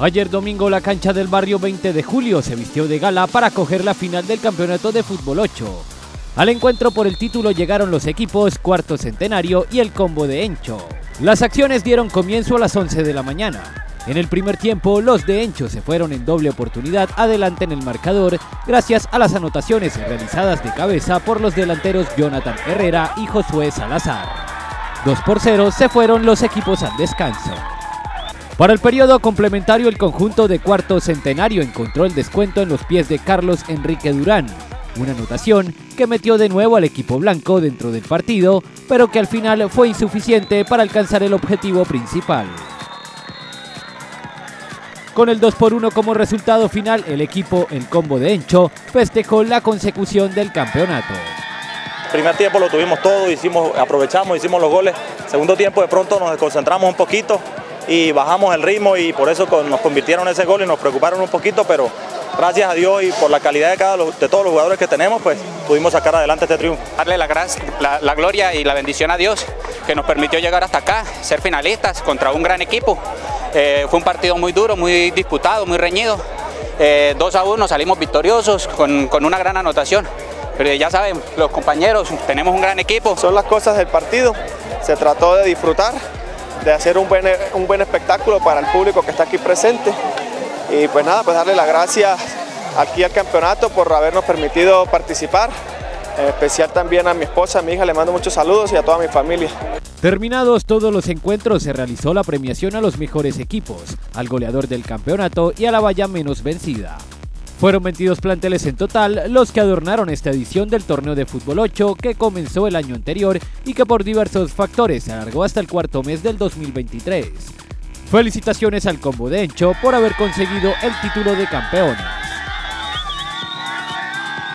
Ayer domingo la cancha del barrio 20 de julio se vistió de gala para acoger la final del campeonato de fútbol 8. Al encuentro por el título llegaron los equipos Cuarto Centenario y el Combo de Encho. Las acciones dieron comienzo a las 11 de la mañana. En el primer tiempo, los de Encho se fueron en doble oportunidad adelante en el marcador gracias a las anotaciones realizadas de cabeza por los delanteros Jonathan Herrera y Josué Salazar. 2 por 0 se fueron los equipos al descanso. Para el periodo complementario, el conjunto de cuarto centenario encontró el descuento en los pies de Carlos Enrique Durán, una anotación que metió de nuevo al equipo blanco dentro del partido, pero que al final fue insuficiente para alcanzar el objetivo principal. Con el 2 por 1 como resultado final, el equipo, el combo de Encho, festejó la consecución del campeonato. Primer tiempo lo tuvimos todo, hicimos, aprovechamos, hicimos los goles. Segundo tiempo de pronto nos concentramos un poquito, y bajamos el ritmo y por eso nos convirtieron ese gol y nos preocuparon un poquito, pero gracias a Dios y por la calidad de, cada, de todos los jugadores que tenemos, pues pudimos sacar adelante este triunfo. Darle la, la, la gloria y la bendición a Dios que nos permitió llegar hasta acá, ser finalistas contra un gran equipo. Eh, fue un partido muy duro, muy disputado, muy reñido. Eh, 2 a 1 salimos victoriosos con, con una gran anotación. Pero ya saben, los compañeros, tenemos un gran equipo. Son las cosas del partido, se trató de disfrutar de hacer un buen, un buen espectáculo para el público que está aquí presente. Y pues nada, pues darle las gracias aquí al campeonato por habernos permitido participar. En especial también a mi esposa, a mi hija, le mando muchos saludos y a toda mi familia. Terminados todos los encuentros, se realizó la premiación a los mejores equipos, al goleador del campeonato y a la valla menos vencida. Fueron 22 planteles en total los que adornaron esta edición del torneo de fútbol 8 que comenzó el año anterior y que por diversos factores se alargó hasta el cuarto mes del 2023. Felicitaciones al combo de Encho por haber conseguido el título de campeón.